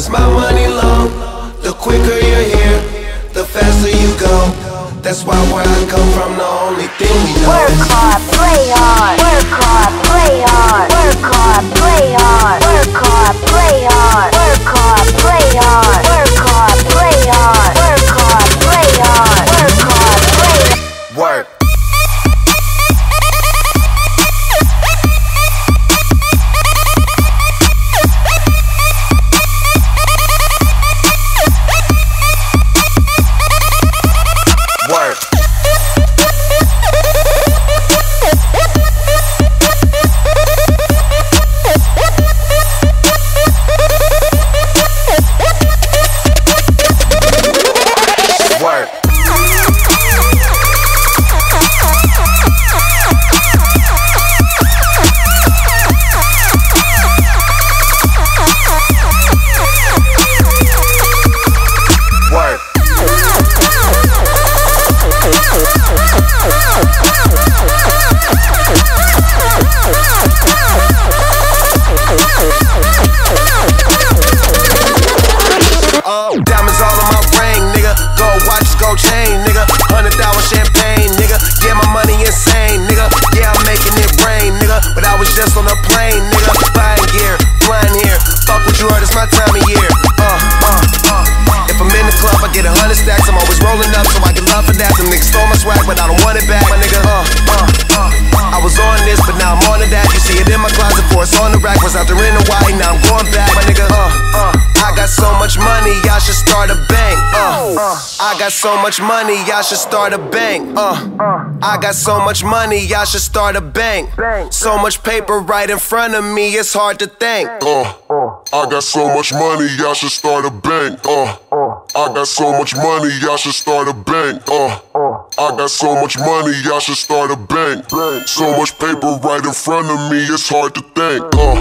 cause my money long. The quicker you're here, the faster you go. That's why where I come from, the only thing we know Work hard, play hard. Work hard, play hard. Work hard, play hard. Work hard. Swag, but I don't want it back, my nigga. Uh, uh, uh. I was on this, but now I'm on to that. You see it in my closet, for it's on the rack. Was out there in Hawaii, now I'm going back, my nigga. Uh, uh. I got so much money, y'all should start a bank. Uh, uh. I got so much money, y'all should start a bank. Uh, I got so much money, y'all should start a bank. So much paper right in front of me, it's hard to think. Uh, I got so much money, y'all should start a bank. Uh, I got so much money, y'all should start a bank. Uh, I got so much money, y'all should start a bank. So much paper right in front of me, it's hard to think. Uh,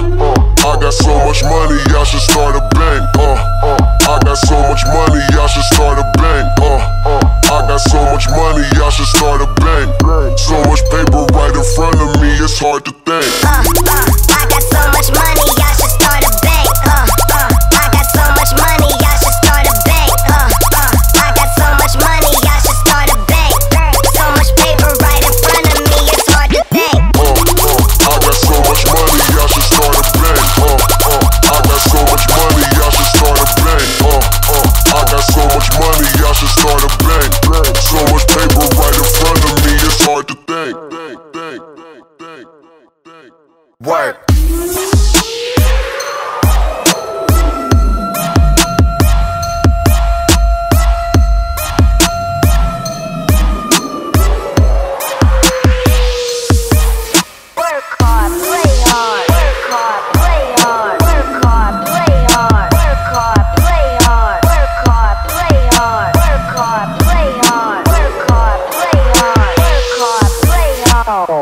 I got so much money, y'all should start a bank. Uh, I got so much money, y'all should start a bank. Uh, I got so much money, y'all should start a bank. So much paper right in front of me, it's hard to think. Y'all should start Wow.